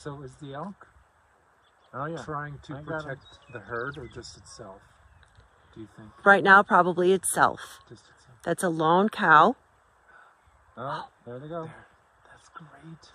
So is the elk Oh yeah. trying to I protect the herd or just itself? Do you think? Right now, probably itself. Just itself. That's a lone cow. Oh, there they go. There. That's great.